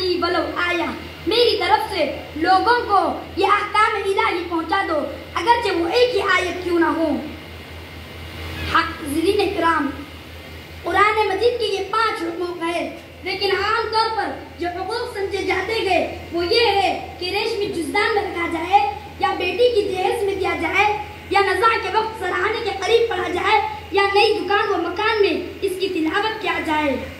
अन्नी वलो आया। मेरी तरफ़ से लोगों को ये अहकाम इलाही पहुँचा दो, अगरचे वो एक ही आयत क्यों ना हो? हाजिरीन इकराम। कुरान मजीद के ये पाँच हुक्मों का है। लेकिन आमतौर पर जो हकूक समझे जाते गए, वो ये है कि रेशमी जुजदान में रखा जाए, या बेटी की दहेज में दिया जाए, या नजा के वक्त सराहने के करीब पढ़ा जाए, या नई दुकान व मकान में इसकी तिलावत किया जाए।